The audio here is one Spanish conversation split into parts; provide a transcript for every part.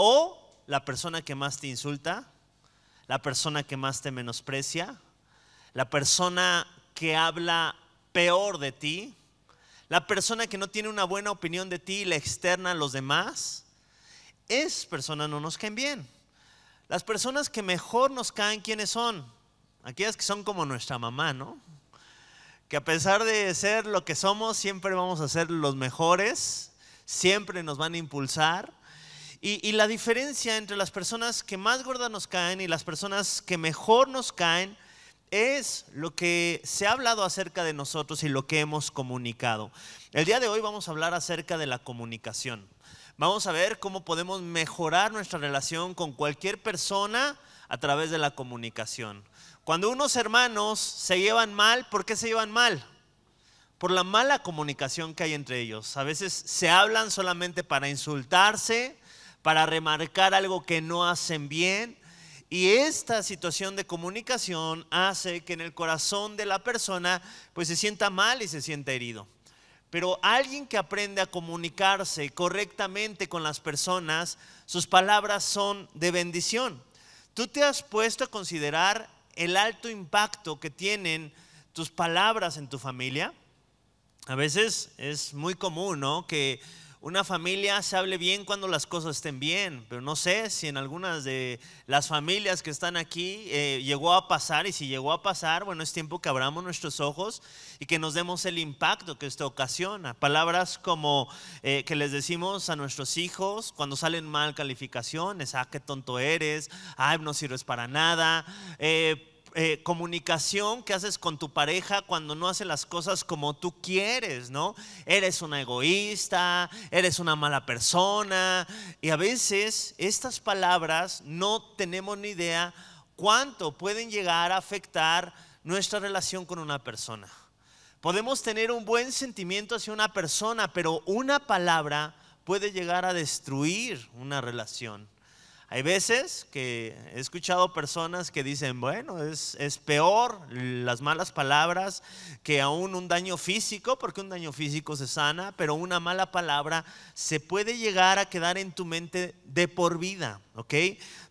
o la persona que más te insulta, la persona que más te menosprecia, la persona que habla peor de ti, la persona que no tiene una buena opinión de ti y la externa a los demás, es personas no nos caen bien. Las personas que mejor nos caen, ¿quiénes son? Aquellas que son como nuestra mamá, ¿no? Que a pesar de ser lo que somos, siempre vamos a ser los mejores, siempre nos van a impulsar. Y, y la diferencia entre las personas que más gordas nos caen y las personas que mejor nos caen es lo que se ha hablado acerca de nosotros y lo que hemos comunicado. El día de hoy vamos a hablar acerca de la comunicación. Vamos a ver cómo podemos mejorar nuestra relación con cualquier persona a través de la comunicación. Cuando unos hermanos se llevan mal, ¿por qué se llevan mal? Por la mala comunicación que hay entre ellos. A veces se hablan solamente para insultarse, para remarcar algo que no hacen bien y esta situación de comunicación hace que en el corazón de la persona pues se sienta mal y se sienta herido. Pero alguien que aprende a comunicarse correctamente con las personas, sus palabras son de bendición. ¿Tú te has puesto a considerar el alto impacto que tienen tus palabras en tu familia? A veces es muy común, ¿no? Que una familia se hable bien cuando las cosas estén bien, pero no sé si en algunas de las familias que están aquí eh, llegó a pasar y si llegó a pasar, bueno, es tiempo que abramos nuestros ojos y que nos demos el impacto que esto ocasiona. Palabras como eh, que les decimos a nuestros hijos cuando salen mal calificaciones, ah, qué tonto eres, ah, no sirves para nada. Eh, eh, comunicación que haces con tu pareja cuando no hace las cosas como tú quieres, ¿no? Eres una egoísta, eres una mala persona. Y a veces estas palabras no tenemos ni idea cuánto pueden llegar a afectar nuestra relación con una persona. Podemos tener un buen sentimiento hacia una persona, pero una palabra puede llegar a destruir una relación. Hay veces que he escuchado personas que dicen, bueno, es, peor las malas palabras que aún un daño físico, porque un daño físico se sana, pero una mala palabra se puede llegar a quedar en tu mente de por vida, ¿ok?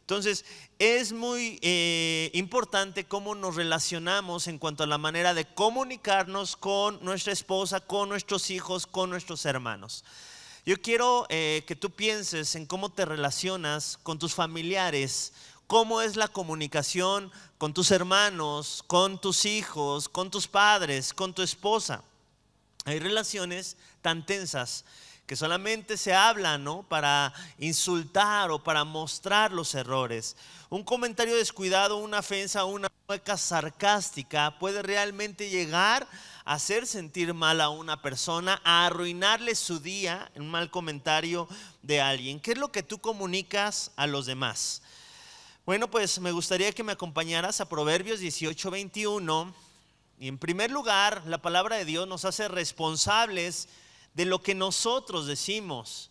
Entonces, es muy eh, importante cómo nos relacionamos en cuanto a la manera de comunicarnos con nuestra esposa, con nuestros hijos, con nuestros hermanos. Yo quiero eh, que tú pienses en cómo te relacionas con tus familiares, cómo es la comunicación con tus hermanos, con tus hijos, con tus padres, con tu esposa. Hay relaciones tan tensas que solamente se hablan ¿no? para insultar o para mostrar los errores. Un comentario descuidado, una ofensa, una mueca sarcástica puede realmente llegar hacer sentir mal a una persona, a arruinarle su día, un mal comentario de alguien. ¿Qué es lo que tú comunicas a los demás? Bueno, pues me gustaría que me acompañaras a Proverbios 18, 21. Y en primer lugar, la palabra de Dios nos hace responsables de lo que nosotros decimos.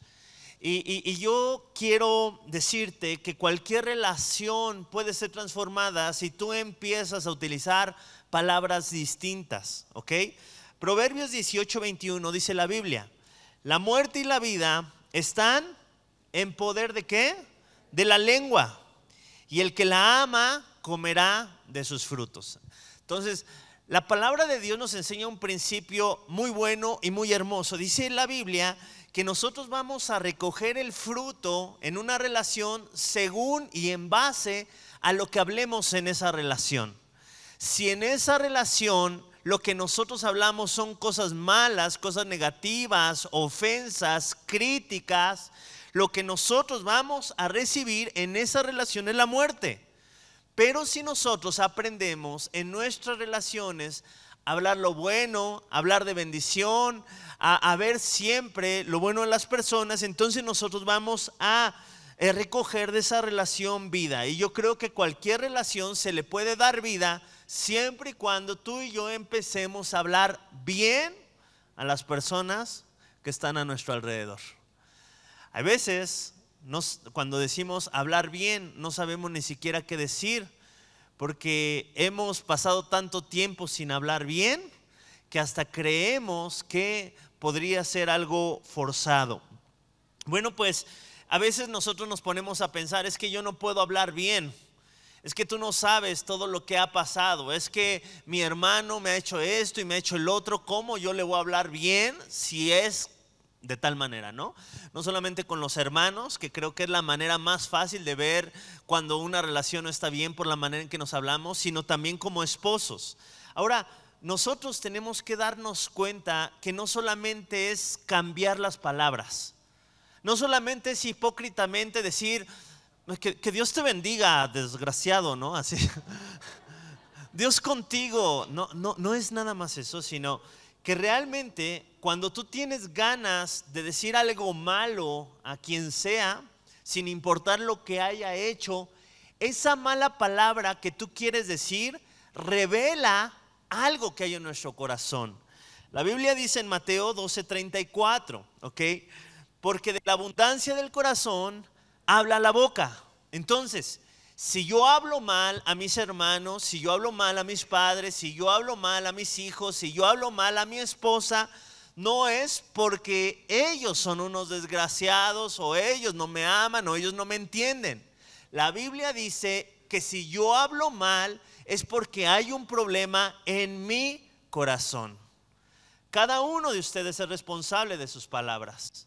Y, y, yo quiero decirte que cualquier relación puede ser transformada si tú empiezas a utilizar palabras distintas, ¿ok? Proverbios 18, 21 dice la Biblia, la muerte y la vida están en poder de qué? De la lengua. Y el que la ama comerá de sus frutos. Entonces, la palabra de Dios nos enseña un principio muy bueno y muy hermoso. Dice la Biblia que nosotros vamos a recoger el fruto en una relación según y en base a lo que hablemos en esa relación. Si en esa relación lo que nosotros hablamos son cosas malas, cosas negativas, ofensas, críticas, lo que nosotros vamos a recibir en esa relación es la muerte. Pero si nosotros aprendemos en nuestras relaciones a hablar lo bueno, hablar de bendición, a, a ver siempre lo bueno en las personas, entonces nosotros vamos a eh, recoger de esa relación vida. Y yo creo que cualquier relación se le puede dar vida siempre y cuando tú y yo empecemos a hablar bien a las personas que están a nuestro alrededor. Hay veces, cuando decimos hablar bien, no sabemos ni siquiera qué decir, porque hemos pasado tanto tiempo sin hablar bien que hasta creemos que podría ser algo forzado. Bueno, pues a veces nosotros nos ponemos a pensar, es que yo no puedo hablar bien. Es que tú no sabes todo lo que ha pasado. Es que mi hermano me ha hecho esto y me ha hecho el otro. ¿Cómo yo le voy a hablar bien si es de tal manera, ¿no? No solamente con los hermanos, que creo que es la manera más fácil de ver cuando una relación no está bien por la manera en que nos hablamos, sino también como esposos. Ahora, nosotros tenemos que darnos cuenta que no solamente es cambiar las palabras, no solamente es hipócritamente decir, que, Dios te bendiga, desgraciado, ¿no? Así. Dios contigo, no, no, no es nada más eso, sino que realmente cuando tú tienes ganas de decir algo malo a quien sea, sin importar lo que haya hecho, esa mala palabra que tú quieres decir revela algo que hay en nuestro corazón. La Biblia dice en Mateo 12:34, ¿ok? Porque de la abundancia del corazón habla la boca. Entonces, si yo hablo mal a mis hermanos, si yo hablo mal a mis padres, si yo hablo mal a mis hijos, si yo hablo mal a mi esposa, no es porque ellos son unos desgraciados o ellos no me aman o ellos no me entienden. La Biblia dice que si yo hablo mal es porque hay un problema en mi corazón. Cada uno de ustedes es responsable de sus palabras.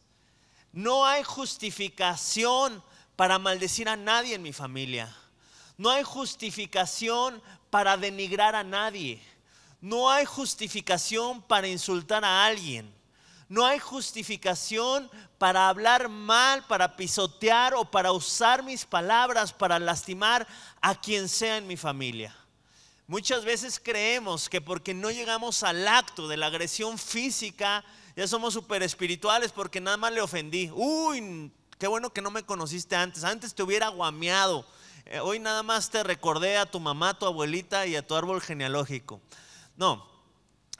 No hay justificación para maldecir a nadie en mi familia. No hay justificación para denigrar a nadie. No hay justificación para insultar a alguien. No hay justificación para hablar mal, para pisotear o para usar mis palabras para lastimar a quien sea en mi familia. Muchas veces creemos que porque no llegamos al acto de la agresión física, ya somos super espirituales porque nada más le ofendí. Uy, Qué bueno que no me conociste antes. Antes te hubiera guameado. Eh, hoy nada más te recordé a tu mamá, a tu abuelita y a tu árbol genealógico. No,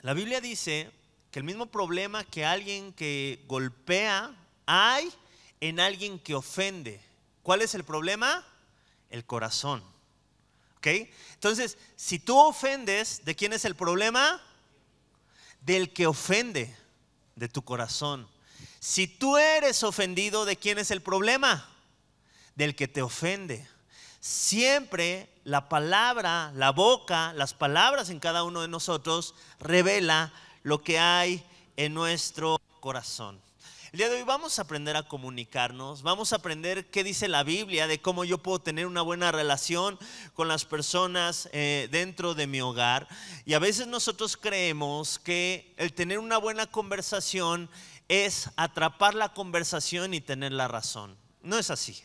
la Biblia dice que el mismo problema que alguien que golpea hay en alguien que ofende. ¿Cuál es el problema? El corazón. ¿Ok? Entonces, si tú ofendes, ¿de quién es el problema? Del que ofende, de tu corazón. Si tú eres ofendido, ¿de quién es el problema? Del que te ofende. Siempre la palabra, la boca, las palabras en cada uno de nosotros revela lo que hay en nuestro corazón. El día de hoy vamos a aprender a comunicarnos, vamos a aprender qué dice la Biblia de cómo yo puedo tener una buena relación con las personas eh, dentro de mi hogar. Y a veces nosotros creemos que el tener una buena conversación es atrapar la conversación y tener la razón. No es así.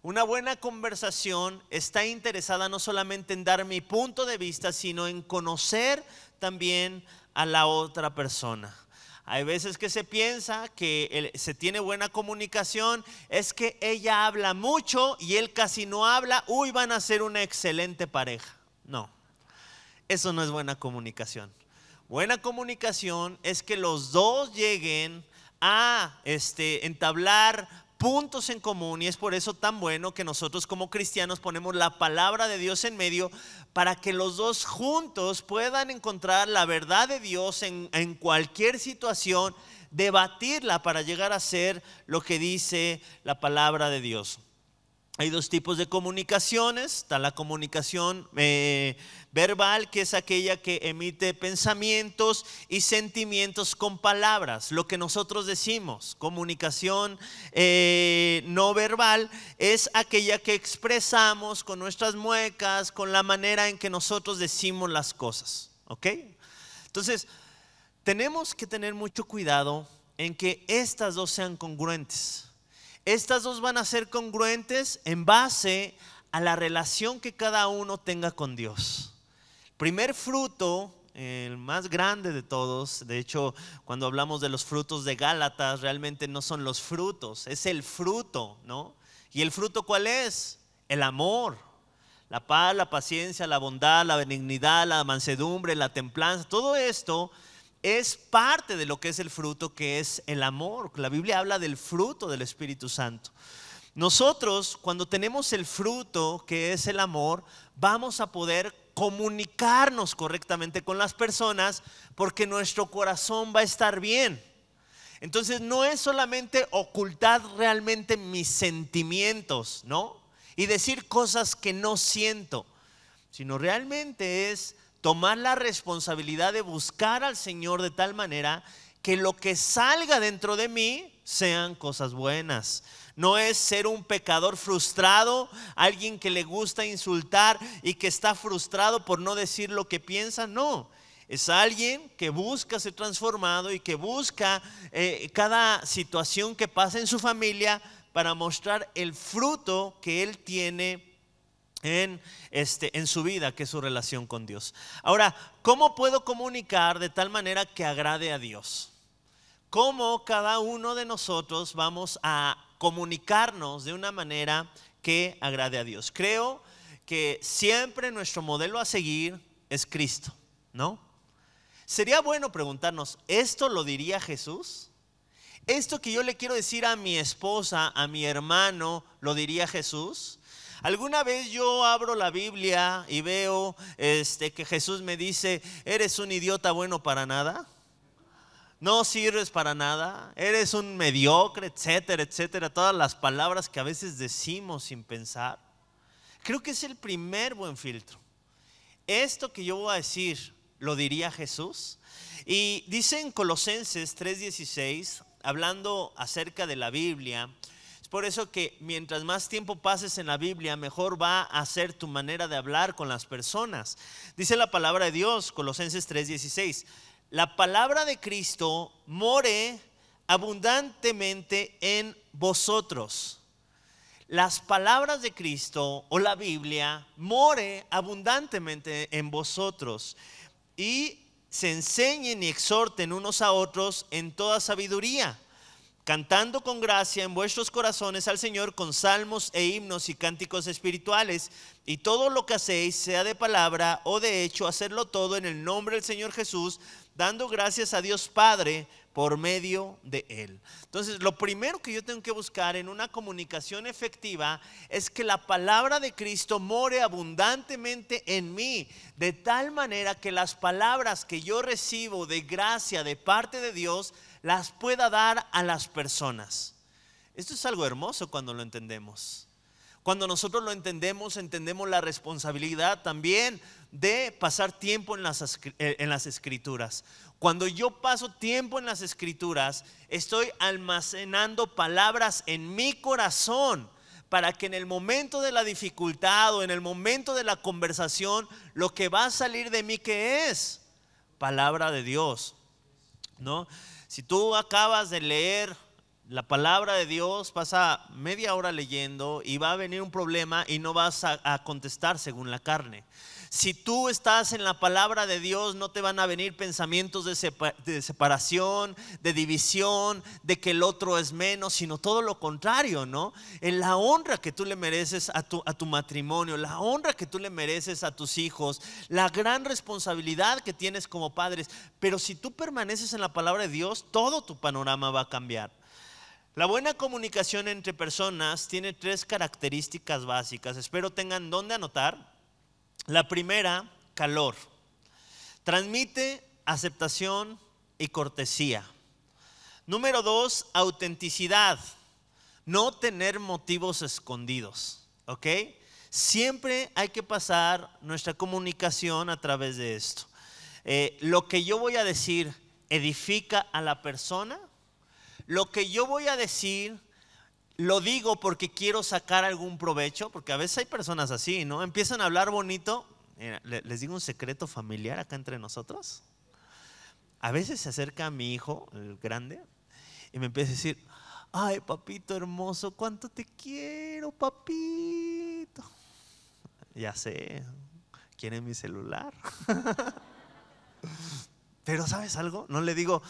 Una buena conversación está interesada no solamente en dar mi punto de vista, sino en conocer también a la otra persona. Hay veces que se piensa que se tiene buena comunicación, es que ella habla mucho y él casi no habla, uy, van a ser una excelente pareja. No, eso no es buena comunicación. Buena comunicación es que los dos lleguen a este, entablar puntos en común y es por eso tan bueno que nosotros como cristianos ponemos la palabra de Dios en medio para que los dos juntos puedan encontrar la verdad de Dios en, en cualquier situación, debatirla para llegar a ser lo que dice la palabra de Dios. Hay dos tipos de comunicaciones. Está la comunicación eh, verbal, que es aquella que emite pensamientos y sentimientos con palabras, lo que nosotros decimos. Comunicación eh, no verbal es aquella que expresamos con nuestras muecas, con la manera en que nosotros decimos las cosas. ¿Ok? Entonces, tenemos que tener mucho cuidado en que estas dos sean congruentes. Estas dos van a ser congruentes en base a la relación que cada uno tenga con Dios. Primer fruto, el más grande de todos, de hecho, cuando hablamos de los frutos de Gálatas, realmente no son los frutos, es el fruto, ¿no? ¿Y el fruto cuál es? El amor, la paz, la paciencia, la bondad, la benignidad, la mansedumbre, la templanza, todo esto es parte de lo que es el fruto, que es el amor. La Biblia habla del fruto del Espíritu Santo. Nosotros, cuando tenemos el fruto, que es el amor, vamos a poder comunicarnos correctamente con las personas porque nuestro corazón va a estar bien. Entonces no es solamente ocultar realmente mis sentimientos, ¿no? Y decir cosas que no siento, sino realmente es tomar la responsabilidad de buscar al Señor de tal manera que lo que salga dentro de mí sean cosas buenas. No es ser un pecador frustrado, alguien que le gusta insultar y que está frustrado por no decir lo que piensa, no. Es alguien que busca ser transformado y que busca eh, cada situación que pasa en su familia para mostrar el fruto que él tiene en, este, en su vida, que es su relación con Dios. Ahora, ¿cómo puedo comunicar de tal manera que agrade a Dios? ¿Cómo cada uno de nosotros vamos a comunicarnos de una manera que agrade a Dios? Creo que siempre nuestro modelo a seguir es Cristo, ¿no? Sería bueno preguntarnos, ¿esto lo diría Jesús? ¿Esto que yo le quiero decir a mi esposa, a mi hermano, lo diría Jesús? Alguna vez yo abro la Biblia y veo este, que Jesús me dice, eres un idiota bueno para nada, no sirves para nada, eres un mediocre, etcétera, etcétera, todas las palabras que a veces decimos sin pensar. Creo que es el primer buen filtro. Esto que yo voy a decir, ¿lo diría Jesús? Y dice en Colosenses 3:16, hablando acerca de la Biblia, por eso que mientras más tiempo pases en la Biblia, mejor va a ser tu manera de hablar con las personas. Dice la palabra de Dios, Colosenses 3:16, la palabra de Cristo more abundantemente en vosotros. Las palabras de Cristo o la Biblia more abundantemente en vosotros y se enseñen y exhorten unos a otros en toda sabiduría cantando con gracia en vuestros corazones al Señor con salmos e himnos y cánticos espirituales, y todo lo que hacéis, sea de palabra o de hecho, hacerlo todo en el nombre del Señor Jesús, dando gracias a Dios Padre por medio de Él. Entonces, lo primero que yo tengo que buscar en una comunicación efectiva es que la palabra de Cristo more abundantemente en mí, de tal manera que las palabras que yo recibo de gracia de parte de Dios, las pueda dar a las personas. Esto es algo hermoso cuando lo entendemos. Cuando nosotros lo entendemos, entendemos la responsabilidad también de pasar tiempo en las, eh, en las escrituras. Cuando yo paso tiempo en las escrituras, estoy almacenando palabras en mi corazón para que en el momento de la dificultad o en el momento de la conversación, lo que va a salir de mí que es palabra de Dios, ¿no? Si tú acabas de leer la palabra de Dios, pasa media hora leyendo y va a venir un problema y no vas a, a contestar según la carne. Si tú estás en la palabra de Dios, no te van a venir pensamientos de, separación, de división, de que el otro es menos, sino todo lo contrario, ¿no? En la honra que tú le mereces a tu, matrimonio, la honra que tú le mereces a tus hijos, la gran responsabilidad que tienes como padres. Pero si tú permaneces en la palabra de Dios, todo tu panorama va a cambiar. La buena comunicación entre personas tiene tres características básicas. Espero tengan dónde anotar. La primera, calor. Transmite aceptación y cortesía. Número dos, autenticidad. No tener motivos escondidos. ¿Ok? Siempre hay que pasar nuestra comunicación a través de esto. Eh, lo que yo voy a decir edifica a la persona. Lo que yo voy a decir lo digo porque quiero sacar algún provecho, porque a veces hay personas así, ¿no? Empiezan a hablar bonito. les digo un secreto familiar acá entre nosotros. A veces se acerca a mi hijo, el grande, y me empieza a decir, ay papito hermoso, cuánto te quiero, papito. Ya sé, quiere mi celular. Pero ¿sabes algo? No le digo,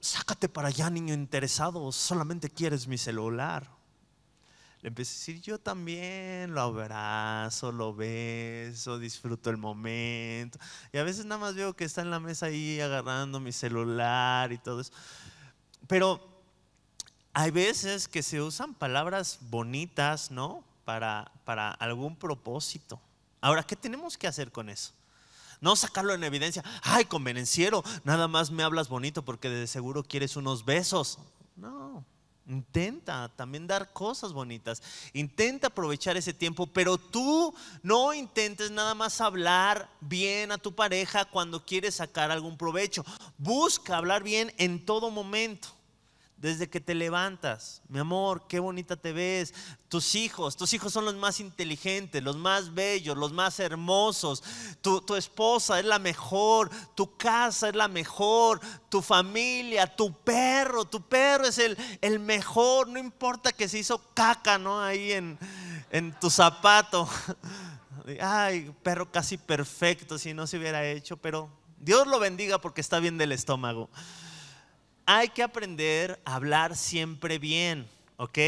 sácate para allá, niño interesado, solamente quieres mi celular. Le empecé a decir, yo también lo abrazo, lo beso, disfruto el momento. Y a veces nada más veo que está en la mesa ahí agarrando mi celular y todo eso. Pero hay veces que se usan palabras bonitas, ¿no? Para, para algún propósito. Ahora, ¿qué tenemos que hacer con eso? No sacarlo en evidencia. Ay, convenenciero, nada más me hablas bonito porque de seguro quieres unos besos. No. Intenta también dar cosas bonitas. Intenta aprovechar ese tiempo, pero tú no intentes nada más hablar bien a tu pareja cuando quieres sacar algún provecho. Busca hablar bien en todo momento desde que te levantas. Mi amor, qué bonita te ves. Tus hijos, tus hijos son los más inteligentes, los más bellos, los más hermosos. Tu, esposa es la mejor, tu casa es la mejor, tu familia, tu perro, tu perro es el, el mejor. No importa que se hizo caca, ¿no? Ahí en, en tu zapato. Ay, perro casi perfecto si no se hubiera hecho, pero Dios lo bendiga porque está bien del estómago hay que aprender a hablar siempre bien, ¿ok?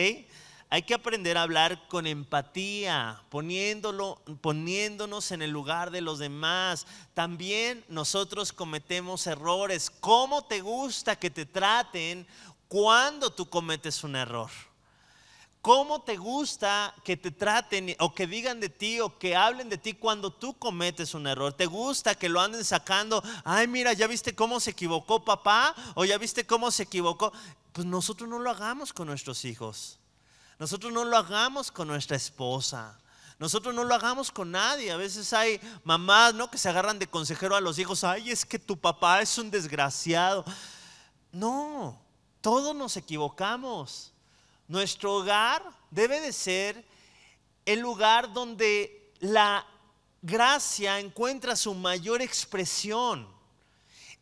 Hay que aprender a hablar con empatía, poniéndolo, poniéndonos en el lugar de los demás. También nosotros cometemos errores. ¿Cómo te gusta que te traten cuando tú cometes un error? ¿Cómo te gusta que te traten o que digan de ti o que hablen de ti cuando tú cometes un error? ¿Te gusta que lo anden sacando? Ay, mira, ¿ya viste cómo se equivocó papá? ¿O ya viste cómo se equivocó? Pues nosotros no lo hagamos con nuestros hijos. Nosotros no lo hagamos con nuestra esposa. Nosotros no lo hagamos con nadie. A veces hay mamás, ¿no? Que se agarran de consejero a los hijos. Ay, es que tu papá es un desgraciado. No, todos nos equivocamos. Nuestro hogar debe de ser el lugar donde la gracia encuentra su mayor expresión.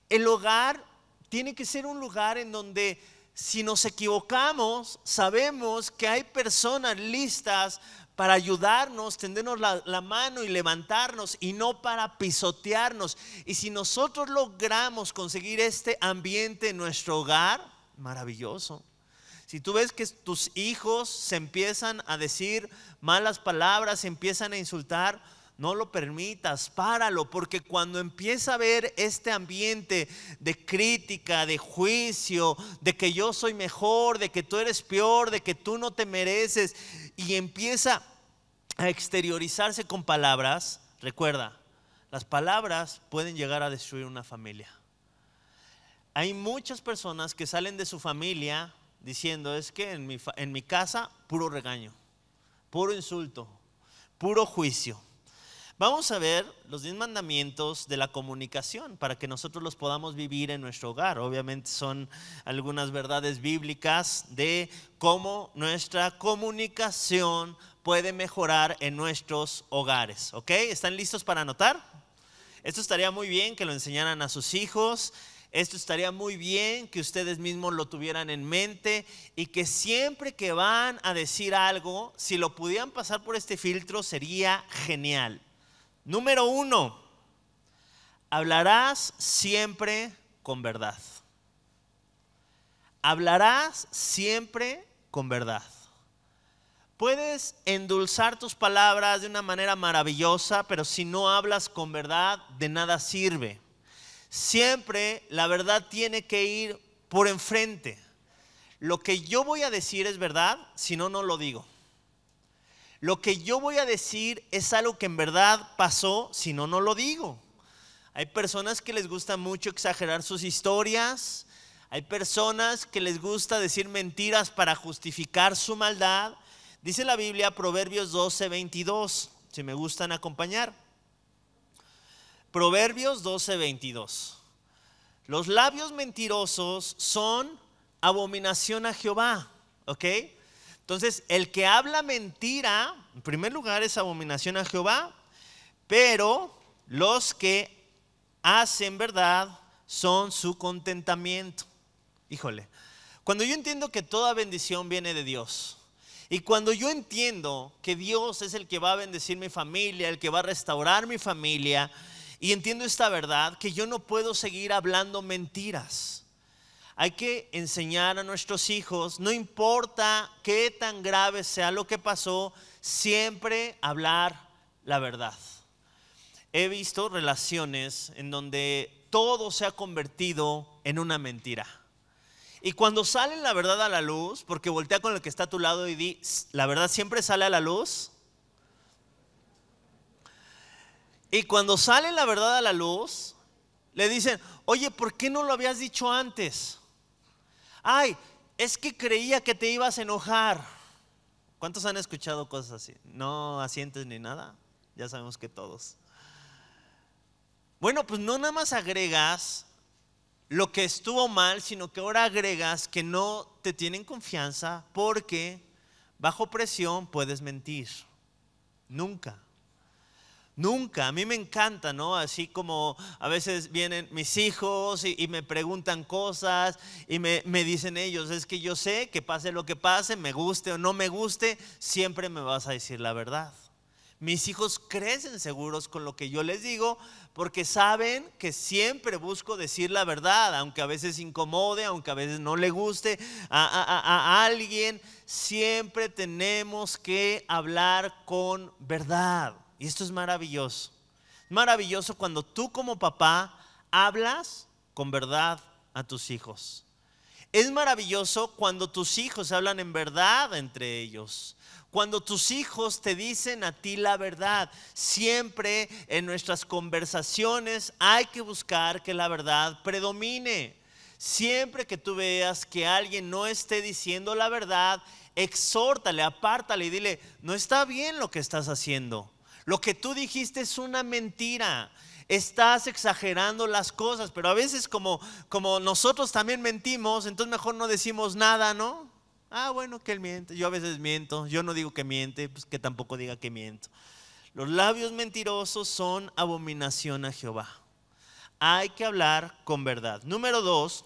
El hogar tiene que ser un lugar en donde si nos equivocamos, sabemos que hay personas listas para ayudarnos, tendernos la, la, mano y levantarnos y no para pisotearnos. Y si nosotros logramos conseguir este ambiente en nuestro hogar, maravilloso. Si tú ves que tus hijos se empiezan a decir malas palabras, se empiezan a insultar, no lo permitas, páralo, porque cuando empieza a ver este ambiente de crítica, de juicio, de que yo soy mejor, de que tú eres peor, de que tú no te mereces, y empieza a exteriorizarse con palabras, recuerda, las palabras pueden llegar a destruir una familia. Hay muchas personas que salen de su familia diciendo, es que en mi, en mi casa puro regaño, puro insulto, puro juicio. Vamos a ver los 10 mandamientos de la comunicación para que nosotros los podamos vivir en nuestro hogar. Obviamente son algunas verdades bíblicas de cómo nuestra comunicación puede mejorar en nuestros hogares. ¿Ok? ¿Están listos para anotar? Esto estaría muy bien que lo enseñaran a sus hijos esto estaría muy bien que ustedes mismos lo tuvieran en mente y que siempre que van a decir algo, si lo pudieran pasar por este filtro, sería genial. Número uno, hablarás siempre con verdad. Hablarás siempre con verdad. Puedes endulzar tus palabras de una manera maravillosa, pero si no hablas con verdad, de nada sirve. Siempre la verdad tiene que ir por enfrente. Lo que yo voy a decir es verdad, si no, no lo digo. Lo que yo voy a decir es algo que en verdad pasó, si no, no lo digo. Hay personas que les gusta mucho exagerar sus historias. Hay personas que les gusta decir mentiras para justificar su maldad. Dice la Biblia, Proverbios 12, 22, si me gustan acompañar. Proverbios 12:22. Los labios mentirosos son abominación a Jehová, ¿ok? Entonces, el que habla mentira, en primer lugar, es abominación a Jehová, pero los que hacen verdad son su contentamiento. Híjole, cuando yo entiendo que toda bendición viene de Dios, y cuando yo entiendo que Dios es el que va a bendecir mi familia, el que va a restaurar mi familia, y entiendo esta verdad, que yo no puedo seguir hablando mentiras. Hay que enseñar a nuestros hijos, no importa qué tan grave sea lo que pasó, siempre hablar la verdad. He visto relaciones en donde todo se ha convertido en una mentira. Y cuando sale la verdad a la luz, porque voltea con el que está a tu lado y di, la verdad siempre sale a la luz, Y cuando sale la verdad a la luz, le dicen, oye, ¿por qué no lo habías dicho antes? Ay, es que creía que te ibas a enojar. ¿Cuántos han escuchado cosas así? No asientes ni nada. Ya sabemos que todos. Bueno, pues no nada más agregas lo que estuvo mal, sino que ahora agregas que no te tienen confianza porque bajo presión puedes mentir. Nunca. Nunca, a mí me encanta, ¿no? Así como a veces vienen mis hijos y, me preguntan cosas y me, dicen ellos, es que yo sé que pase lo que pase, me guste o no me guste, siempre me vas a decir la verdad. Mis hijos crecen seguros con lo que yo les digo porque saben que siempre busco decir la verdad, aunque a veces incomode, aunque a veces no le guste a, alguien, siempre tenemos que hablar con verdad. Y esto es maravilloso. Maravilloso cuando tú como papá hablas con verdad a tus hijos. Es maravilloso cuando tus hijos hablan en verdad entre ellos cuando tus hijos te dicen a ti la verdad. Siempre en nuestras conversaciones hay que buscar que la verdad predomine. Siempre que tú veas que alguien no esté diciendo la verdad, exhórtale, apártale y dile, no está bien lo que estás haciendo. Lo que tú dijiste es una mentira. Estás exagerando las cosas, pero a veces como, como nosotros también mentimos, entonces mejor no decimos nada, ¿no? Ah, bueno, que él miente. Yo a veces miento. Yo no digo que miente, pues que tampoco diga que miento. Los labios mentirosos son abominación a Jehová. Hay que hablar con verdad. Número dos,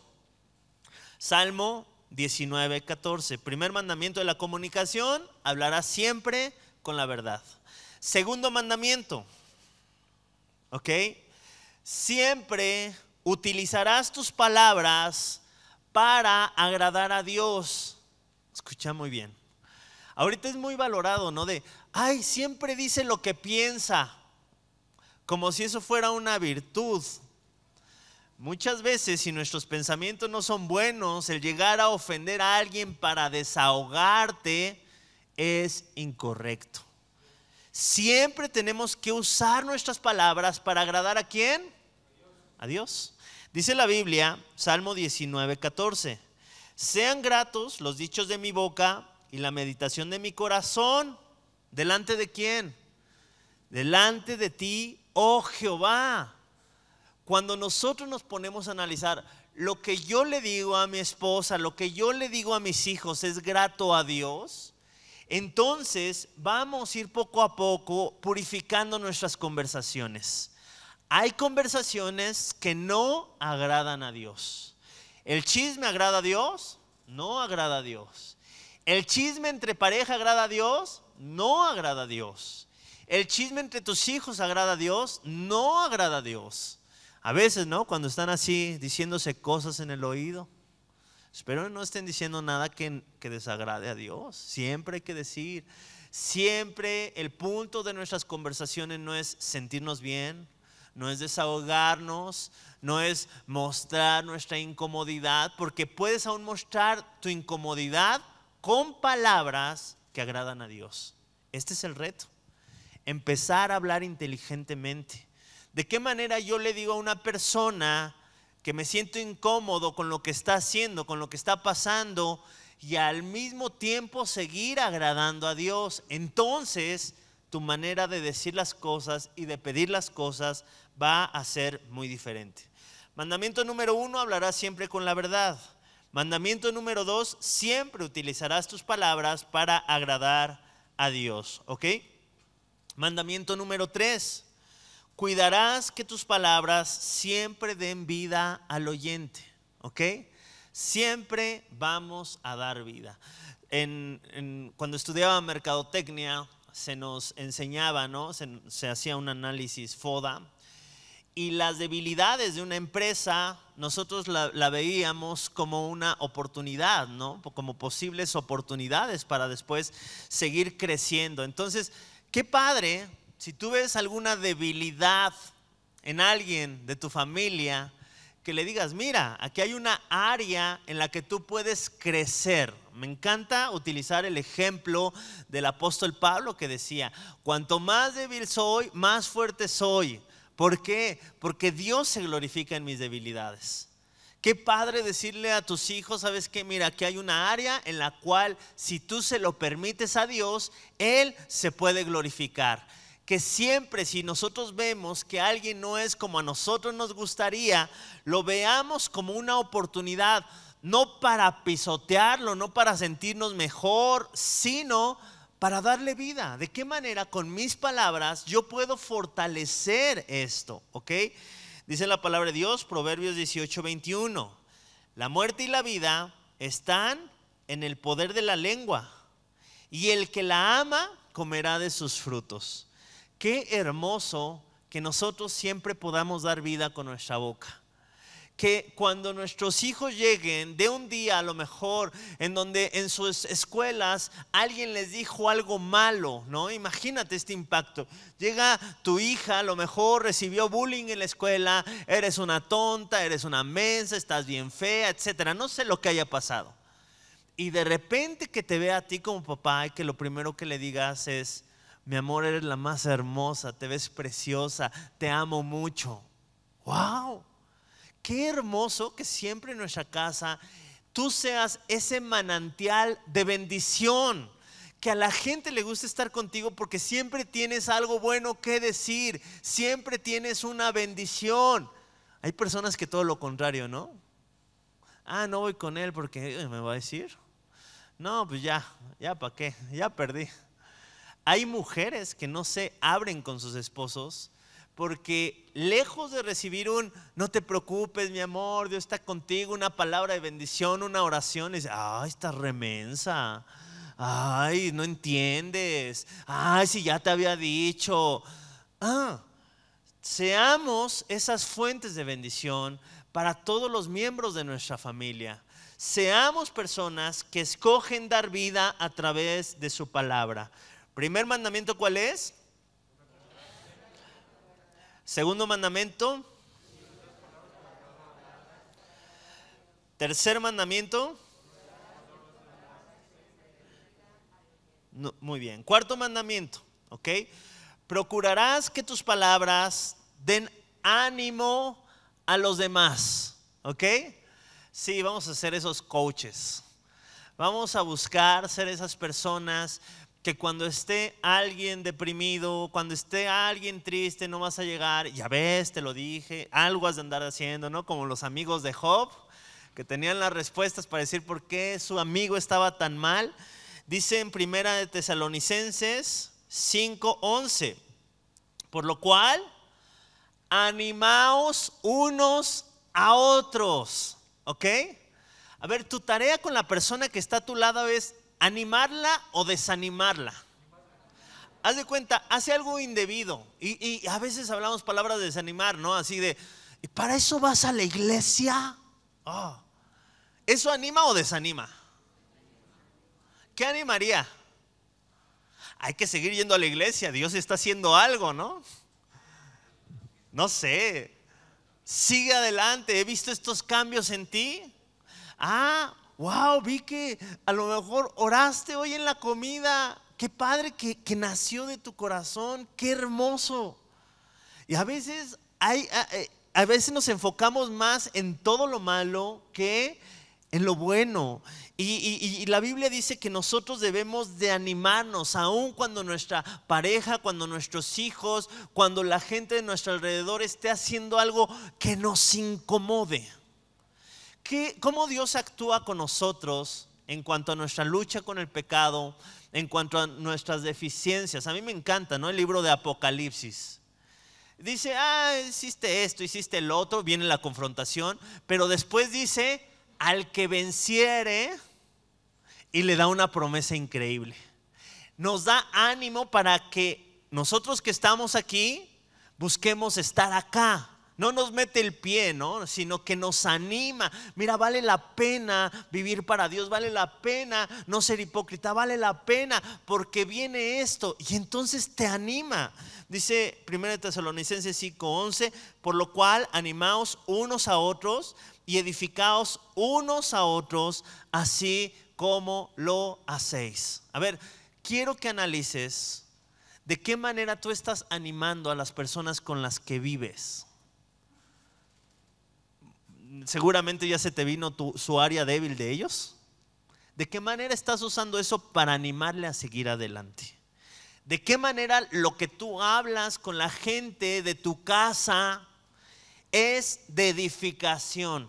Salmo 19, 14. Primer mandamiento de la comunicación, hablará siempre con la verdad. Segundo mandamiento, ¿ok? Siempre utilizarás tus palabras para agradar a Dios. Escucha muy bien. Ahorita es muy valorado, ¿no? De, ay, siempre dice lo que piensa, como si eso fuera una virtud. Muchas veces, si nuestros pensamientos no son buenos, el llegar a ofender a alguien para desahogarte es incorrecto. Siempre tenemos que usar nuestras palabras para agradar a quién? A Dios. Dice la Biblia, Salmo 19, 14. Sean gratos los dichos de mi boca y la meditación de mi corazón. ¿Delante de quién? Delante de ti, oh Jehová. Cuando nosotros nos ponemos a analizar lo que yo le digo a mi esposa, lo que yo le digo a mis hijos es grato a Dios, entonces vamos a ir poco a poco purificando nuestras conversaciones. Hay conversaciones que no agradan a Dios. ¿El chisme agrada a Dios? No agrada a Dios. ¿El chisme entre pareja agrada a Dios? No agrada a Dios. ¿El chisme entre tus hijos agrada a Dios? No agrada a Dios. A veces, ¿no? Cuando están así diciéndose cosas en el oído. Espero no estén diciendo nada que, que desagrade a Dios. Siempre hay que decir, siempre el punto de nuestras conversaciones no es sentirnos bien, no es desahogarnos, no es mostrar nuestra incomodidad, porque puedes aún mostrar tu incomodidad con palabras que agradan a Dios. Este es el reto. Empezar a hablar inteligentemente. ¿De qué manera yo le digo a una persona que me siento incómodo con lo que está haciendo, con lo que está pasando, y al mismo tiempo seguir agradando a Dios? Entonces, tu manera de decir las cosas y de pedir las cosas va a ser muy diferente. Mandamiento número uno, hablarás siempre con la verdad. Mandamiento número dos, siempre utilizarás tus palabras para agradar a Dios. ¿Ok? Mandamiento número tres, cuidarás que tus palabras siempre den vida al oyente. ¿Ok? Siempre vamos a dar vida. cuando estudiaba mercadotecnia, se nos enseñaba, ¿no? Se, hacía un análisis FODA y las debilidades de una empresa nosotros la, veíamos como una oportunidad, ¿no? Como posibles oportunidades para después seguir creciendo. Entonces, qué padre si tú ves alguna debilidad en alguien de tu familia, que le digas, mira, aquí hay una área en la que tú puedes crecer. Me encanta utilizar el ejemplo del apóstol Pablo que decía, cuanto más débil soy, más fuerte soy. ¿Por qué? Porque Dios se glorifica en mis debilidades. Qué padre decirle a tus hijos, sabes que mira, aquí hay una área en la cual si tú se lo permites a Dios, Él se puede glorificar. Que siempre si nosotros vemos que alguien no es como a nosotros nos gustaría, lo veamos como una oportunidad, no para pisotearlo, no para sentirnos mejor, sino para darle vida. ¿De qué manera con mis palabras yo puedo fortalecer esto? ¿Ok? Dice la palabra de Dios, Proverbios 18, 21. La muerte y la vida están en el poder de la lengua. Y el que la ama comerá de sus frutos. Qué hermoso que nosotros siempre podamos dar vida con nuestra boca que cuando nuestros hijos lleguen de un día a lo mejor en donde en sus escuelas alguien les dijo algo malo, ¿no? Imagínate este impacto. Llega tu hija, a lo mejor recibió bullying en la escuela, eres una tonta, eres una mensa, estás bien fea, etcétera. No sé lo que haya pasado. Y de repente que te vea a ti como papá y que lo primero que le digas es, mi amor, eres la más hermosa, te ves preciosa, te amo mucho. ¡Wow! Qué hermoso que siempre en nuestra casa tú seas ese manantial de bendición. Que a la gente le guste estar contigo porque siempre tienes algo bueno que decir, siempre tienes una bendición. Hay personas que todo lo contrario, ¿no? Ah, no voy con él porque me va a decir. No, pues ya, ya para qué, ya perdí. Hay mujeres que no se abren con sus esposos porque lejos de recibir un, no te preocupes, mi amor, Dios está contigo, una palabra de bendición, una oración, es, ay, está remensa, ay, no entiendes, ay, si ya te había dicho. Ah, seamos esas fuentes de bendición para todos los miembros de nuestra familia. Seamos personas que escogen dar vida a través de su palabra. Primer mandamiento, ¿cuál es? Segundo mandamiento. Tercer mandamiento. muy bien. Cuarto mandamiento, ¿ok? Procurarás que tus palabras den ánimo a los demás, ¿ok? Sí, vamos a ser esos coaches. Vamos a buscar ser esas personas que cuando esté alguien deprimido, cuando esté alguien triste, no vas a llegar, ya ves, te lo dije, algo has de andar haciendo, ¿no? Como los amigos de Job, que tenían las respuestas para decir por qué su amigo estaba tan mal. Dice en Primera de Tesalonicenses 5:11, por lo cual, animaos unos a otros, ¿ok? A ver, tu tarea con la persona que está a tu lado es animarla o desanimarla. Haz de cuenta, hace algo indebido. Y, a veces hablamos palabras de desanimar, ¿no? Así de, ¿y para eso vas a la iglesia? Ah. ¿Eso anima o desanima? ¿Qué animaría? Hay que seguir yendo a la iglesia, Dios está haciendo algo, ¿no? No sé. Sigue adelante, he visto estos cambios en ti. Ah, wow, vi que a lo mejor oraste hoy en la comida. Qué padre que, nació de tu corazón, qué hermoso. Y a veces hay, a, eh, veces nos enfocamos más en todo lo malo que en lo bueno. Y, la Biblia dice que nosotros debemos de animarnos, aun cuando nuestra pareja, cuando nuestros hijos, cuando la gente de nuestro alrededor esté haciendo algo que nos incomode. ¿Cómo Dios actúa con nosotros en cuanto a nuestra lucha con el pecado, en cuanto a nuestras deficiencias? A mí me encanta, ¿no? El libro de Apocalipsis. Dice, ah, hiciste esto, hiciste el otro, viene la confrontación, pero después dice, al que venciere, y le da una promesa increíble. Nos da ánimo para que nosotros que estamos aquí busquemos estar acá no nos mete el pie, ¿no? Sino que nos anima. Mira, vale la pena vivir para Dios, vale la pena no ser hipócrita, vale la pena porque viene esto y entonces te anima. Dice 1 Tesalonicenses 5:11, por lo cual animaos unos a otros y edificaos unos a otros, así como lo hacéis. A ver, quiero que analices de qué manera tú estás animando a las personas con las que vives seguramente ya se te vino su área débil de ellos. ¿De qué manera estás usando eso para animarle a seguir adelante? ¿De qué manera lo que tú hablas con la gente de tu casa es de edificación?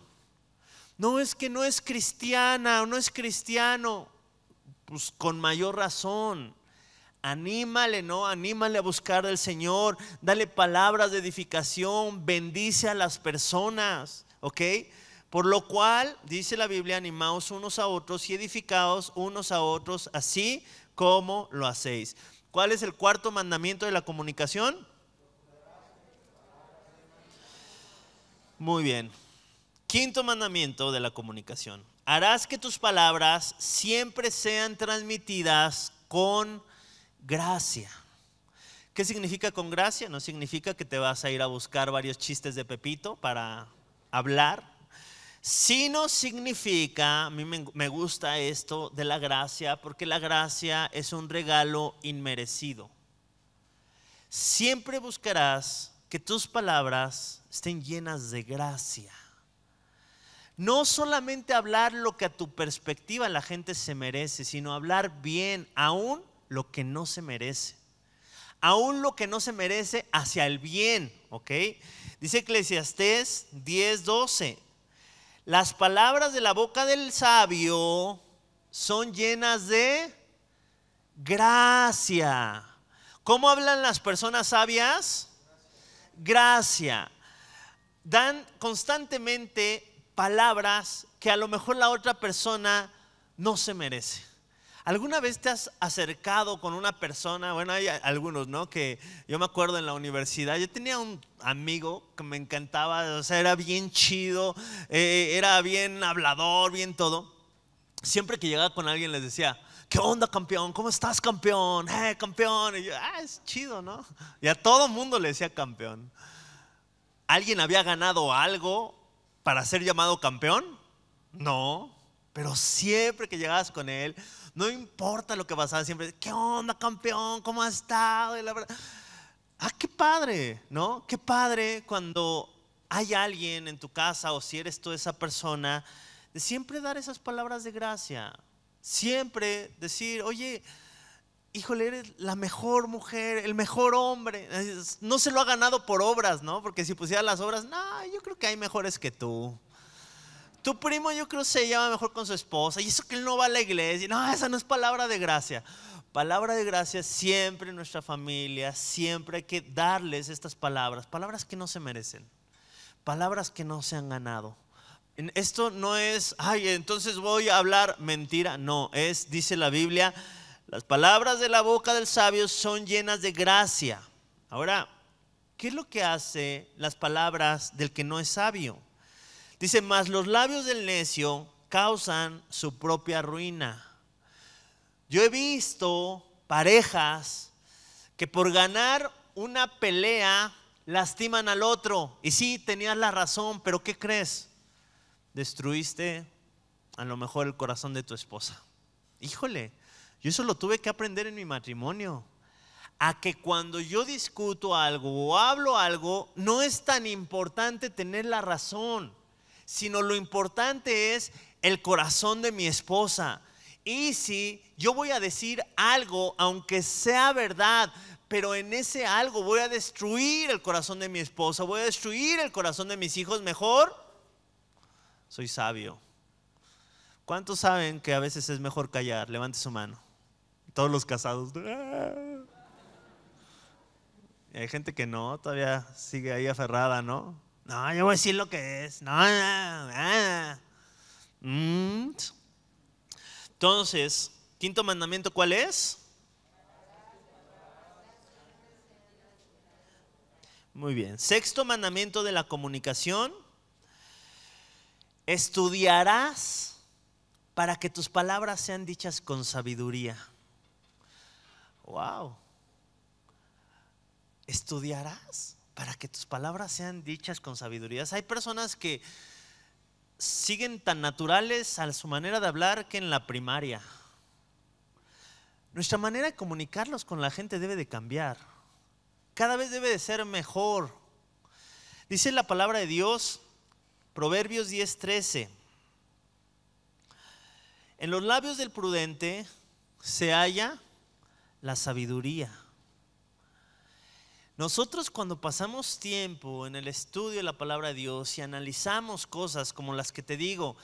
No es que no es cristiana o no es cristiano. Pues con mayor razón. Anímale, ¿no? Anímale a buscar del Señor. Dale palabras de edificación. Bendice a las personas. ¿Ok? Por lo cual, dice la Biblia, animaos unos a otros y edificaos unos a otros, así como lo hacéis. ¿Cuál es el cuarto mandamiento de la comunicación? Muy bien. Quinto mandamiento de la comunicación. Harás que tus palabras siempre sean transmitidas con gracia. ¿Qué significa con gracia? No significa que te vas a ir a buscar varios chistes de Pepito para hablar. Sino significa, a mí me gusta esto de la gracia, porque la gracia es un regalo inmerecido. Siempre buscarás que tus palabras estén llenas de gracia. No solamente hablar lo que a tu perspectiva la gente se merece, sino hablar bien, aún lo que no se merece. Aún lo que no se merece hacia el bien, ¿ok? Dice Eclesiastés 10:12 las palabras de la boca del sabio son llenas de gracia. ¿Cómo hablan las personas sabias? Gracia. Dan constantemente palabras que a lo mejor la otra persona no se merece. ¿Alguna vez te has acercado con una persona? Bueno, hay algunos, ¿no? Que yo me acuerdo en la universidad, yo tenía un amigo que me encantaba, o sea, era bien chido, eh, era bien hablador, bien todo. Siempre que llegaba con alguien les decía, ¿qué onda campeón? ¿Cómo estás campeón? ¡Eh, campeón! Y yo, ah, es chido, ¿no? Y a todo mundo le decía campeón. ¿Alguien había ganado algo para ser llamado campeón? No, pero siempre que llegabas con él, no importa lo que pasaba, siempre, ¿qué onda, campeón? ¿Cómo has estado? Y la ah, qué padre, ¿no? Qué padre cuando hay alguien en tu casa o si eres tú esa persona, de siempre dar esas palabras de gracia. Siempre decir, oye, híjole, eres la mejor mujer, el mejor hombre. No se lo ha ganado por obras, ¿no? Porque si pusiera las obras, no, yo creo que hay mejores que tú. Tu primo yo creo se lleva mejor con su esposa y eso que él no va a la iglesia. No, esa no es palabra de gracia. Palabra de gracia siempre en nuestra familia, siempre hay que darles estas palabras, palabras que no se merecen, palabras que no se han ganado. Esto no es, ay, entonces voy a hablar mentira, no, es, dice la Biblia, las palabras de la boca del sabio son llenas de gracia. Ahora, ¿qué es lo que hace las palabras del que no es sabio? Dice, más los labios del necio causan su propia ruina. Yo he visto parejas que por ganar una pelea lastiman al otro. Y sí, tenías la razón, pero ¿qué crees? Destruiste a lo mejor el corazón de tu esposa. Híjole, yo eso lo tuve que aprender en mi matrimonio. A que cuando yo discuto algo o hablo algo, no es tan importante tener la razón sino lo importante es el corazón de mi esposa. Y si yo voy a decir algo, aunque sea verdad, pero en ese algo voy a destruir el corazón de mi esposa, voy a destruir el corazón de mis hijos, mejor soy sabio. ¿Cuántos saben que a veces es mejor callar? Levante su mano. Todos los casados. hay gente que no, todavía sigue ahí aferrada, ¿no? No, yo voy a decir lo que es. No, mm. Entonces, quinto mandamiento, ¿cuál es? Muy bien. Sexto mandamiento de la comunicación. Estudiarás para que tus palabras sean dichas con sabiduría. Wow. Estudiarás para que tus palabras sean dichas con sabiduría. Hay personas que siguen tan naturales a su manera de hablar que en la primaria. Nuestra manera de comunicarlos con la gente debe de cambiar. Cada vez debe de ser mejor. Dice la palabra de Dios Proverbios 10:13. En los labios del prudente se halla la sabiduría. Nosotros cuando pasamos tiempo en el estudio de la palabra de Dios y analizamos cosas como las que te digo,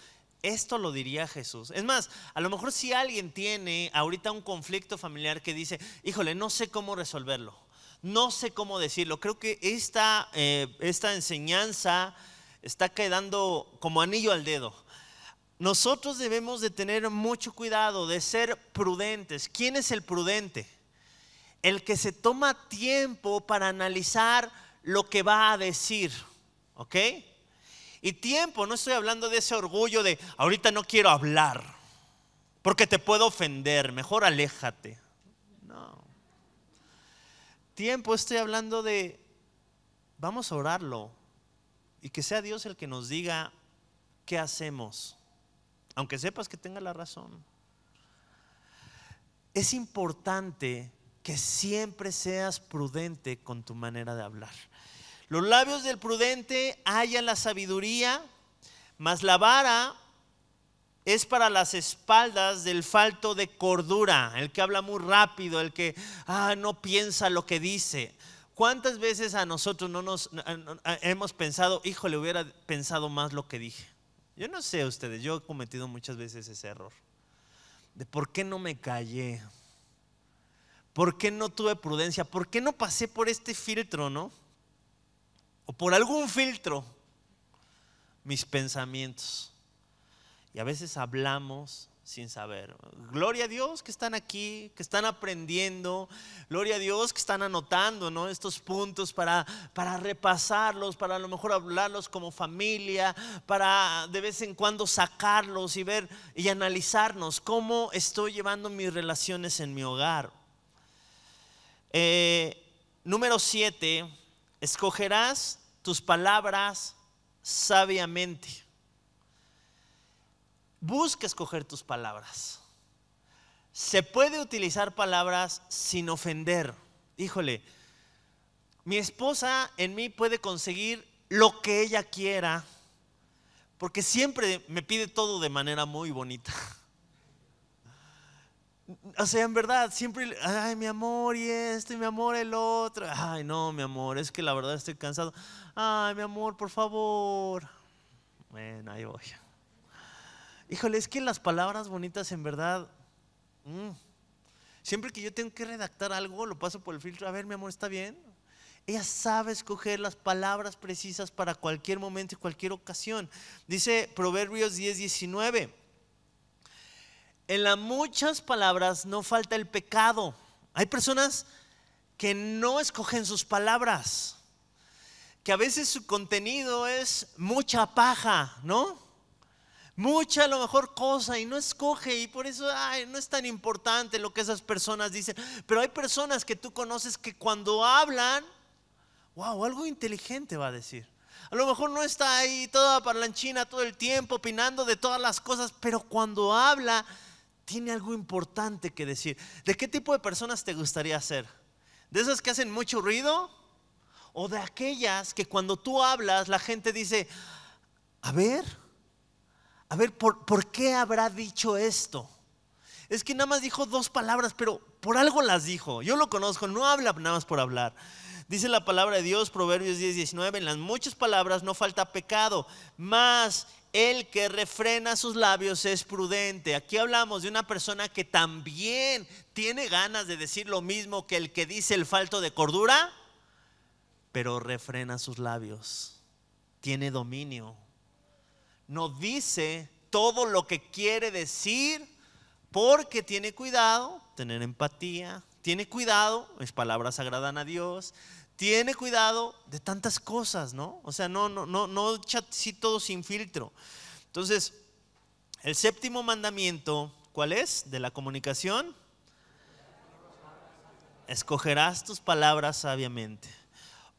esto lo diría Jesús. Es más, a lo mejor si alguien tiene ahorita un conflicto familiar que dice, híjole, no sé cómo resolverlo, no sé cómo decirlo, creo que esta, eh, esta enseñanza está quedando como anillo al dedo. Nosotros debemos de tener mucho cuidado, de ser prudentes. ¿Quién es el prudente? El que se toma tiempo para analizar lo que va a decir. ¿Ok? Y tiempo, no estoy hablando de ese orgullo de ahorita no quiero hablar, porque te puedo ofender, mejor aléjate. No. Tiempo, estoy hablando de vamos a orarlo y que sea Dios el que nos diga qué hacemos aunque sepas que tenga la razón. Es importante que siempre seas prudente con tu manera de hablar. Los labios del prudente hallan la sabiduría, mas la vara es para las espaldas del falto de cordura, el que habla muy rápido, el que ah, no piensa lo que dice. ¿Cuántas veces a nosotros no nos hemos pensado, hijo, le hubiera pensado más lo que dije? Yo no sé ustedes, yo he cometido muchas veces ese error. De por qué no me callé. ¿Por qué no tuve prudencia? ¿Por qué no pasé por este filtro, no? O por algún filtro mis pensamientos. Y a veces hablamos sin saber. Gloria a Dios que están aquí, que están aprendiendo. Gloria a Dios que están anotando ¿no? estos puntos para, para repasarlos, para a lo mejor hablarlos como familia, para de vez en cuando sacarlos y ver y analizarnos cómo estoy llevando mis relaciones en mi hogar. Eh, número siete, escogerás tus palabras sabiamente. Busca escoger tus palabras. Se puede utilizar palabras sin ofender. Híjole, mi esposa en mí puede conseguir lo que ella quiera, porque siempre me pide todo de manera muy bonita. O sea, en verdad, siempre, ay, mi amor y esto, y mi amor el otro. Ay, no, mi amor, es que la verdad estoy cansado. Ay, mi amor, por favor. Bueno, ahí voy. Híjole, es que las palabras bonitas en verdad, mm, siempre que yo tengo que redactar algo, lo paso por el filtro, a ver, mi amor, ¿está bien? Ella sabe escoger las palabras precisas para cualquier momento y cualquier ocasión. Dice Proverbios 10, 19. En las muchas palabras no falta el pecado. Hay personas que no escogen sus palabras, que a veces su contenido es mucha paja, ¿no? mucha a lo mejor cosa y no escoge y por eso no es tan importante lo que esas personas dicen. Pero hay personas que tú conoces que cuando hablan, wow, algo inteligente va a decir. A lo mejor no está ahí toda parlanchina todo el tiempo opinando de todas las cosas, pero cuando habla tiene algo importante que decir. ¿De qué tipo de personas te gustaría ser? ¿De esas que hacen mucho ruido? ¿O de aquellas que cuando tú hablas la gente dice, a ver, a ver, ¿por, qué habrá dicho esto? Es que nada más dijo dos palabras, pero por algo las dijo. Yo lo conozco, no habla nada más por hablar. Dice la palabra de Dios, Proverbios 10, 19, en las muchas palabras no falta pecado, mas el que refrena sus labios es prudente. Aquí hablamos de una persona que también tiene ganas de decir lo mismo que el que dice el falto de cordura, pero refrena sus labios, tiene dominio. No dice todo lo que quiere decir porque tiene cuidado, tener empatía, tiene cuidado, es palabras agradan a Dios, tiene cuidado de tantas cosas, ¿no? O sea, no, no, no, no echa todo sin filtro. Entonces, el séptimo mandamiento, ¿cuál es? De la comunicación. Escogerás tus palabras sabiamente.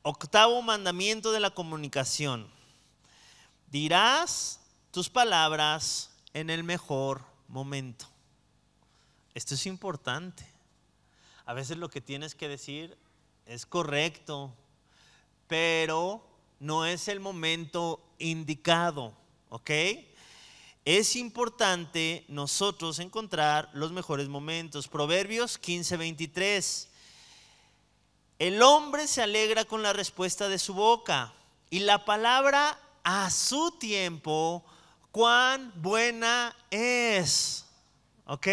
Octavo mandamiento de la comunicación. Dirás tus palabras en el mejor momento. Esto es importante. A veces lo que tienes que decir es correcto, pero no es el momento indicado, ¿ok? Es importante nosotros encontrar los mejores momentos. Proverbios 15:23. El hombre se alegra con la respuesta de su boca y la palabra a su tiempo, cuán buena es. ¿Ok?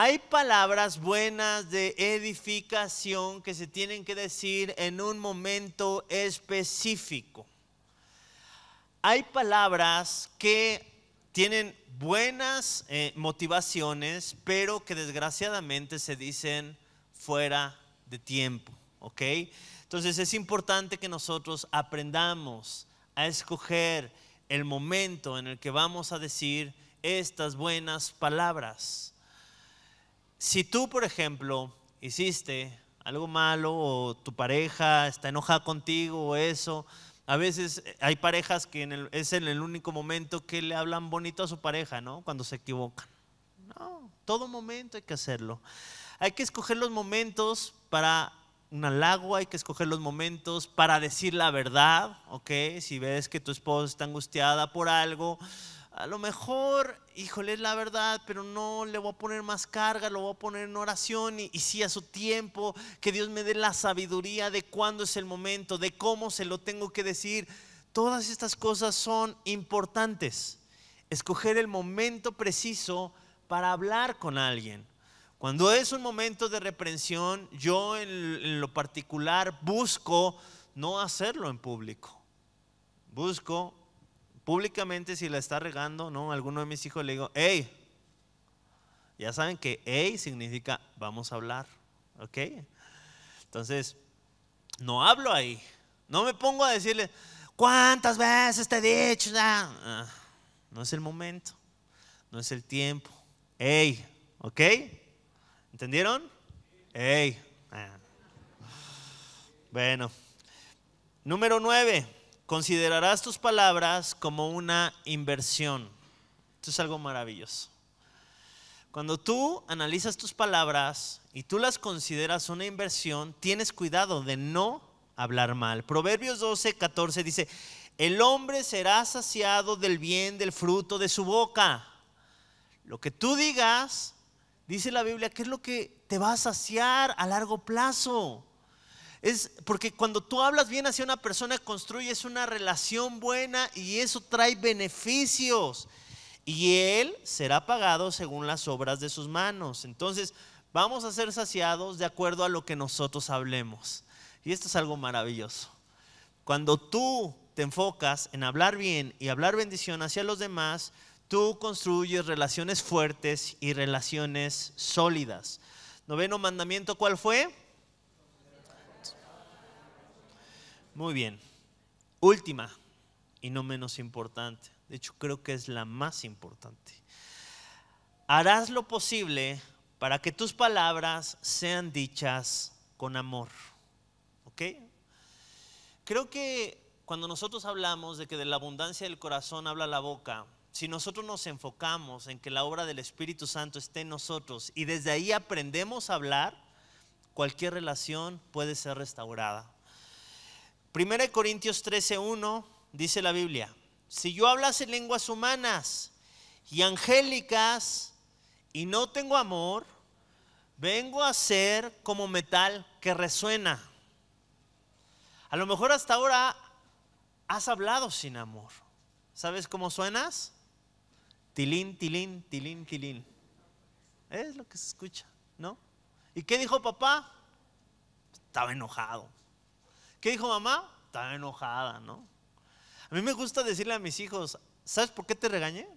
Hay palabras buenas de edificación que se tienen que decir en un momento específico. Hay palabras que tienen buenas eh, motivaciones, pero que desgraciadamente se dicen fuera de tiempo. ¿Ok? Entonces es importante que nosotros aprendamos a escoger el momento en el que vamos a decir estas buenas palabras. Si tú, por ejemplo, hiciste algo malo o tu pareja está enojada contigo o eso, a veces hay parejas que es en el único momento que le hablan bonito a su pareja, ¿no? Cuando se equivocan. No, todo momento hay que hacerlo. Hay que escoger los momentos para un halago, hay que escoger los momentos para decir la verdad, ¿ok? Si ves que tu esposa está angustiada por algo, a lo mejor, híjole, es la verdad, pero no le voy a poner más carga, lo voy a poner en oración y, y sí a su tiempo, que Dios me dé la sabiduría de cuándo es el momento, de cómo se lo tengo que decir. Todas estas cosas son importantes. Escoger el momento preciso para hablar con alguien. Cuando es un momento de reprensión, yo en, en lo particular busco no hacerlo en público. Busco públicamente si la está regando, ¿no? alguno de mis hijos le digo, hey, ya saben que hey significa vamos a hablar, ¿ok? Entonces, no hablo ahí, no me pongo a decirle, ¿cuántas veces te he dicho? Ah, no es el momento, no es el tiempo, hey, ¿ok? ¿Entendieron? Hey. Ah. Bueno, número nueve considerarás tus palabras como una inversión. Esto es algo maravilloso. Cuando tú analizas tus palabras y tú las consideras una inversión, tienes cuidado de no hablar mal. Proverbios 12, 14 dice, el hombre será saciado del bien del fruto de su boca. Lo que tú digas, dice la Biblia, que es lo que te va a saciar a largo plazo. Es porque cuando tú hablas bien hacia una persona, construyes una relación buena y eso trae beneficios. Y él será pagado según las obras de sus manos. Entonces, vamos a ser saciados de acuerdo a lo que nosotros hablemos. Y esto es algo maravilloso. Cuando tú te enfocas en hablar bien y hablar bendición hacia los demás, tú construyes relaciones fuertes y relaciones sólidas. Noveno mandamiento, ¿cuál fue? Muy bien. Última y no menos importante. De hecho, creo que es la más importante. Harás lo posible para que tus palabras sean dichas con amor. ¿Ok? Creo que cuando nosotros hablamos de que de la abundancia del corazón habla la boca, si nosotros nos enfocamos en que la obra del Espíritu Santo esté en nosotros y desde ahí aprendemos a hablar, cualquier relación puede ser restaurada. 1 Corintios 13:1 dice la Biblia, si yo hablase lenguas humanas y angélicas y no tengo amor, vengo a ser como metal que resuena. A lo mejor hasta ahora has hablado sin amor. ¿Sabes cómo suenas? Tilín, tilín, tilín, tilín. Es lo que se escucha, ¿no? ¿Y qué dijo papá? Estaba enojado. ¿Qué dijo mamá? Estaba enojada, ¿no? A mí me gusta decirle a mis hijos, ¿sabes por qué te regañé?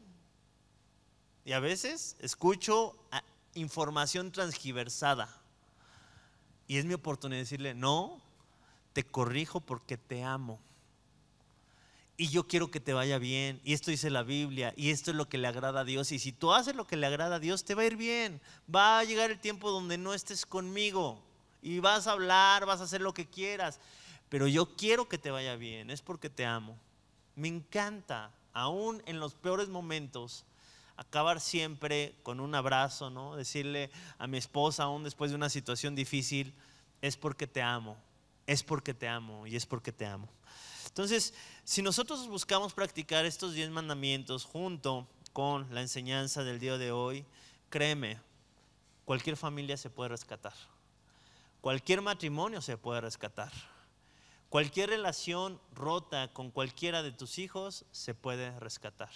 Y a veces escucho información transgiversada. Y es mi oportunidad de decirle, no, te corrijo porque te amo. Y yo quiero que te vaya bien. Y esto dice la Biblia. Y esto es lo que le agrada a Dios. Y si tú haces lo que le agrada a Dios, te va a ir bien. Va a llegar el tiempo donde no estés conmigo. Y vas a hablar, vas a hacer lo que quieras pero yo quiero que te vaya bien, es porque te amo. Me encanta, aún en los peores momentos, acabar siempre con un abrazo, ¿no? Decirle a mi esposa, aún después de una situación difícil, es porque te amo, es porque te amo y es porque te amo. Entonces, si nosotros buscamos practicar estos diez mandamientos junto con la enseñanza del día de hoy, créeme, cualquier familia se puede rescatar. Cualquier matrimonio se puede rescatar. Cualquier relación rota con cualquiera de tus hijos se puede rescatar.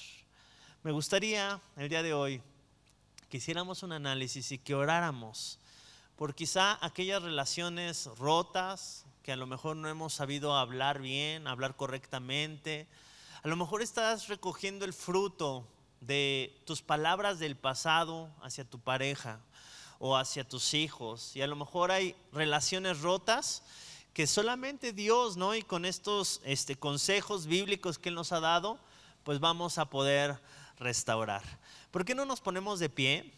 Me gustaría el día de hoy que hiciéramos un análisis y que oráramos por quizá aquellas relaciones rotas que a lo mejor no hemos sabido hablar bien, hablar correctamente. A lo mejor estás recogiendo el fruto de tus palabras del pasado hacia tu pareja o hacia tus hijos. Y a lo mejor hay relaciones rotas que solamente Dios, ¿no? Y con estos este, consejos bíblicos que Él nos ha dado, pues vamos a poder restaurar. ¿Por qué no nos ponemos de pie?